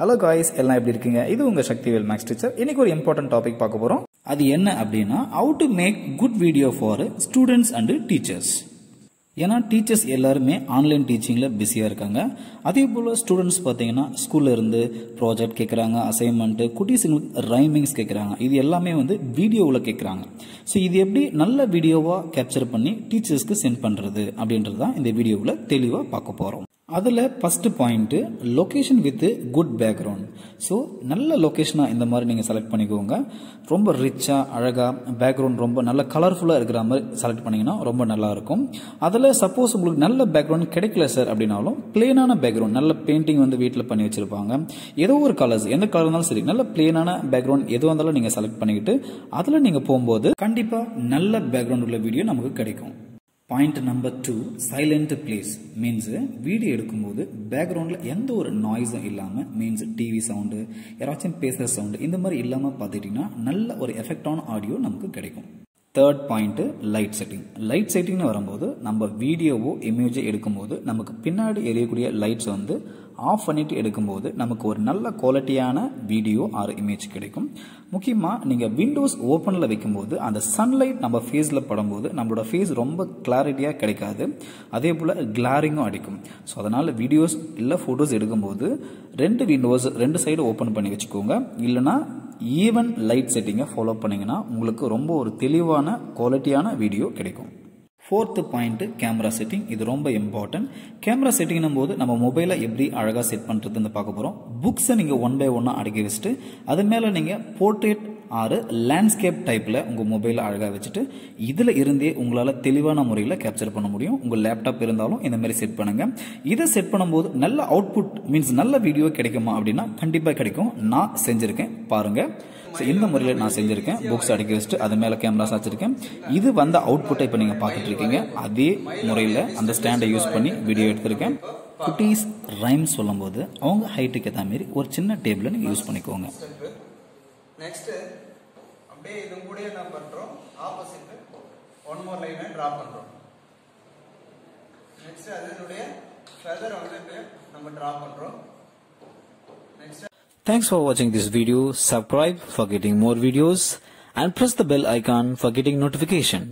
Hello guys எல்லாம் எப்படி இருக்கீங்க? இது உங்க சக்திவேல் மேக்ஸ் டீச்சர் இன்னைக்கு ஒரு இம்பார்ட்டன்ட் டாபிக் பார்க்க போறோம். அது என்ன அப்படின்னா how to make good video for students and teachers ஏன்னா டீச்சர்ஸ் எல்லாருமே ஆன்லைன் டீச்சிங்கில் பிஸியாக இருக்காங்க. அதே போல் ஸ்டூடெண்ட்ஸ் பார்த்தீங்கன்னா ஸ்கூலில் இருந்து ப்ராஜெக்ட் கேட்குறாங்க அசைன்மெண்ட்டு குட்டீஸுங்களுக்கு ரைமிங்ஸ் கேட்குறாங்க இது எல்லாமே வந்து வீடியோவில் கேட்குறாங்க ஸோ இது எப்படி நல்ல வீடியோவாக கேப்சர் பண்ணி டீச்சர்ஸ்க்கு சென்ட் பண்ணுறது அப்படின்றது தான் இந்த வீடியோவில் தெளிவாக பார்க்க போகிறோம் அதில் first point location with good background so நல்ல லொக்கேஷனாக இந்த மாதிரி நீங்கள் செலக்ட் பண்ணிக்கோங்க. ரொம்ப ரிச்சாக அழகாக பேக்ரவுண்ட் ரொம்ப நல்ல கலர்ஃபுல்லாக இருக்கிற மாதிரி செலக்ட் பண்ணிங்கன்னா ரொம்ப நல்லாயிருக்கும் அதில் சப்போஸ் உங்களுக்கு நல்ல பேக்ரவுண்ட் கிடைக்கல சார் அப்படின்னாலும் பிளேனான பேக்ரவுண்ட் நல்ல பெயிண்டிங் வந்து வீட்டில் பண்ணி வச்சுருப்பாங்க. ஏதோ ஒரு கலர்ஸ் எந்த கலர் இருந்தாலும் சரி நல்ல பிளேனான பேக்ரவுண்ட் எதுவாக இருந்தாலும் நீங்கள் செலக்ட் பண்ணிக்கிட்டு அதில் நீங்கள் போகும்போது கண்டிப்பாக நல்ல பேக்ரவுண்ட் உள்ள வீடியோ நமக்கு கிடைக்கும். Point number two silent place means video எடுக்கும்போது பேக்ரவுண்டில் எந்த ஒரு நாய்ஸும் இல்லாமல் மீன்ஸ் டிவி சவுண்டு யாராச்சும் பேசுகிற சவுண்டு இந்த மாதிரி இல்லாமல் பார்த்துட்டிங்கன்னா நல்ல ஒரு எஃபெக்டான ஆடியோ நமக்கு கிடைக்கும். Third point light setting light செட்டிங்னு வரும்போது நம்ம வீடியோவோ இமேஜோ எடுக்கும்போது நமக்கு பின்னாடி எரியக்கூடிய லைட்ஸ் வந்து ஆஃப் பண்ணிட்டு எடுக்கும்போது நமக்கு ஒரு நல்ல குவாலிட்டியான வீடியோ ஆர் இமேஜ் கிடைக்கும். முக்கியமாக நீங்கள் விண்டோஸ் ஓப்பனில் வைக்கும்போது அந்த சன்லைட் நம்ம ஃபேஸில் படும்போது நம்மளோட ஃபேஸ் ரொம்ப கிளாரிட்டியாக கிடைக்காது. அதே போல் கிளாரிங்கும் அடிக்கும். ஸோ அதனால் வீடியோஸ் இல்லை ஃபோட்டோஸ் எடுக்கும்போது ரெண்டு விண்டோஸ் ரெண்டு சைடு ஓப்பன் பண்ணி வச்சுக்கோங்க. இல்லைனா ஈவன் லைட் செட்டிங்கை ஃபாலோ பண்ணிங்கன்னா உங்களுக்கு ரொம்ப ஒரு தெளிவான குவாலிட்டியான வீடியோ கிடைக்கும். ஃபோர்த்து பாயிண்ட்டு கேமரா செட்டிங் இது ரொம்ப இம்பார்ட்டன்ட் கேமரா செட்டிங்னும் போது நம்ம மொபைலை எப்படி அழகாக செட் பண்ணுறதுன்னு பார்க்க போகிறோம் புக்ஸை நீங்கள் ஒன் பை ஒன்னாக அடுக்கி வச்சுட்டு அது மேலே நீங்கள் போர்ட்ரேட் ஆறு லேண்ட்ஸ்கேப் டைப்பில் உங்கள் மொபைலை அழகாக வச்சுட்டு இதில் இருந்தே உங்களால் தெளிவான முறையில் கேப்சர் பண்ண முடியும். உங்கள் லேப்டாப் இருந்தாலும் இந்த மாதிரி செட் பண்ணுங்கள் இதை செட் பண்ணும்போது நல்ல அவுட்புட் மீன்ஸ் நல்ல வீடியோ கிடைக்குமா அப்படின்னா கண்டிப்பாக கிடைக்கும். நான் செஞ்சுருக்கேன். பாருங்கள் ஸோ இந்த முறையில் நான் செஞ்சுருக்கேன். புக்ஸ் அடுக்கி வச்சுட்டு அது மேலே கேமராஸ் வச்சுருக்கேன். இது வந்த அவுட்புட்டை இப்போ நீங்கள் பார்த்துட்டு இருக்கீங்க அதே முறையில் அந்த ஸ்டாண்டை யூஸ் பண்ணி வீடியோ எடுத்திருக்கேன். குட்டீஸ் ரைம் சொல்லும்போது அவங்க ஹைட்டுக்கு ஏற்ற மாரி ஒரு சின்ன டேபிளை நீங்கள் யூஸ் பண்ணிக்கோங்க. நெக்ஸ்ட் அப்படியே இது கூட என்ன பண்றோம் ஆப்போசிட் ஒன் மோர் லைனை டிரா பண்றோம் நெக்ஸ்ட் அதனுடைய ஃபெதர் வந்துட்டு நம்ம டிரா பண்றோம் next Thanks for watching this video. Subscribe for getting more videos and press the bell icon for getting notification.